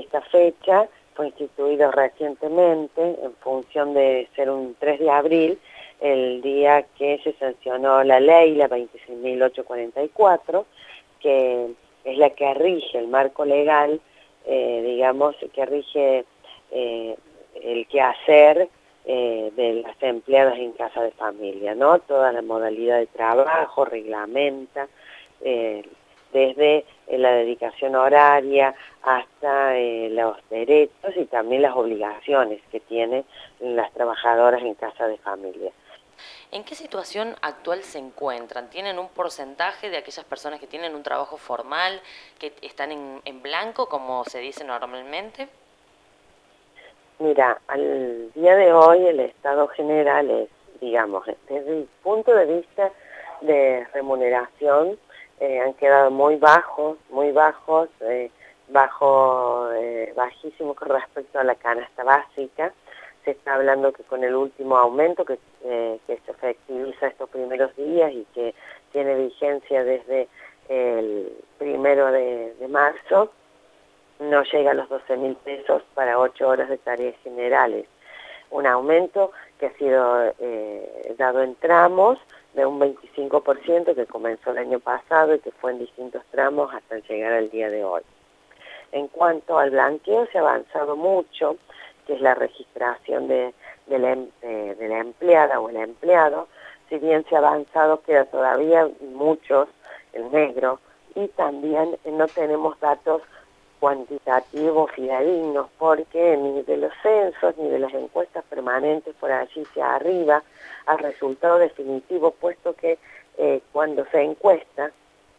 esta fecha fue instituido recientemente en función de ser un 3 de abril, el día que se sancionó la ley, la 26.844, que es la que rige el marco legal, eh, digamos, que rige eh, el quehacer eh, de las empleadas en casa de familia, ¿no? Toda la modalidad de trabajo, reglamenta, eh, desde la dedicación horaria hasta los derechos y también las obligaciones que tienen las trabajadoras en casa de familia. ¿En qué situación actual se encuentran? ¿Tienen un porcentaje de aquellas personas que tienen un trabajo formal, que están en, en blanco, como se dice normalmente? Mira, al día de hoy el estado general es, digamos, desde el punto de vista de remuneración, eh, han quedado muy bajos, muy bajos, eh, bajo, eh, bajísimo con respecto a la canasta básica. Se está hablando que con el último aumento que, eh, se efectiviza estos primeros días y que tiene vigencia desde el primero de, de marzo, no llega a los 12 mil pesos para 8 horas de tareas generales. Un aumento que ha sido eh, dado en tramos de un 25% que comenzó el año pasado y que fue en distintos tramos hasta llegar al día de hoy. En cuanto al blanqueo, se ha avanzado mucho, que es la registración de, de, la, em, eh, de la empleada o el empleado. Si bien se ha avanzado, queda todavía muchos, el negro, y también no tenemos datos cuantitativos fidedignos, porque ni de los censos ni de las encuestas permanentes por allí hacia arriba al resultado definitivo, puesto que eh, cuando se encuesta,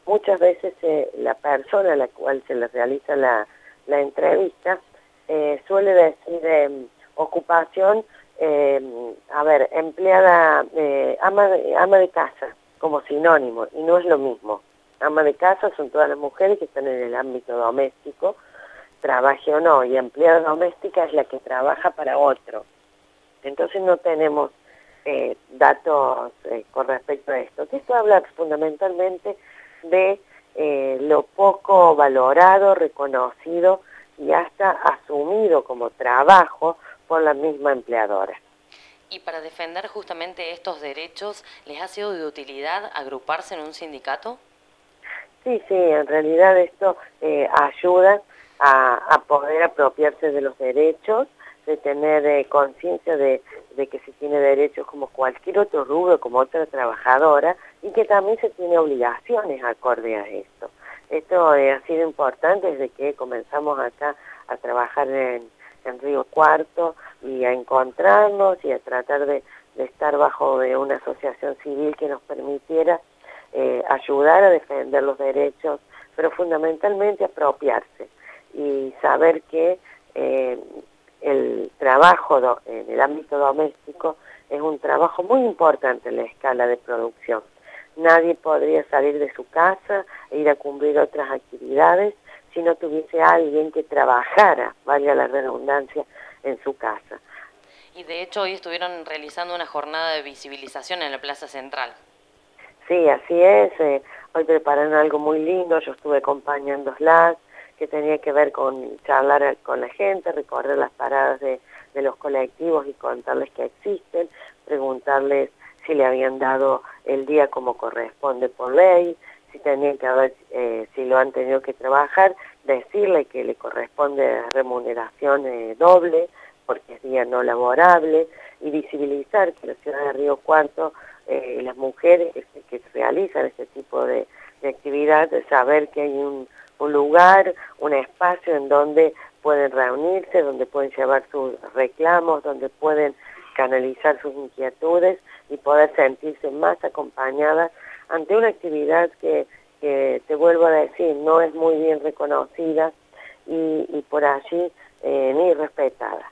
muchas veces eh, la persona a la cual se le realiza la, la entrevista eh, suele decir em, ocupación, em, a ver, empleada, ama, de, ama de casa, como sinónimo, y no es lo mismo ama de casa son todas las mujeres que están en el ámbito doméstico, trabaje o no, y empleada doméstica es la que trabaja para otro. Entonces no tenemos eh, datos eh, con respecto a esto. Esto habla fundamentalmente de eh, lo poco valorado, reconocido y hasta asumido como trabajo por la misma empleadora. Y para defender justamente estos derechos, ¿les ha sido de utilidad agruparse en un sindicato? Sí, sí, en realidad esto eh, ayuda a, a, poder apropiarse de los derechos, de tener eh, conciencia de, de, que se tiene derechos como cualquier otro rubro, como otra trabajadora, y que también se tiene obligaciones acorde a esto. Esto eh, ha sido importante desde que comenzamos acá a trabajar en, en Río Cuarto y a encontrarnos y a tratar de, estar bajo de una asociación civil que nos permitiera eh, ayudar a defender los derechos, pero fundamentalmente apropiarse y saber que eh, el trabajo do, en el ámbito doméstico es un trabajo muy importante en la escala de producción. Nadie podría salir de su casa e ir a cumplir otras actividades si no tuviese alguien que trabajara, valga la redundancia, en su casa. Y de hecho hoy estuvieron realizando una jornada de visibilización en la Plaza Central. Sí, así es. Eh, hoy prepararon algo muy lindo, yo estuve acompañándolas, que tenía que ver con charlar con la gente, recorrer las paradas de, de los colectivos y contarles que existen, preguntarles si le habían dado el día como corresponde por ley, si tenían que haber, eh, si lo han tenido que trabajar, decirle que le corresponde remuneración eh, doble, porque es día no laborable, y visibilizar que la ciudad de Río Cuarto eh, las mujeres que, que, realizan este tipo de, de actividad, saber que hay un, un lugar, un espacio en donde pueden reunirse, donde pueden llevar sus reclamos, donde pueden canalizar sus inquietudes y poder sentirse más acompañadas ante una actividad que, que te vuelvo a decir, no es muy bien reconocida y, por allí eh, ni respetada.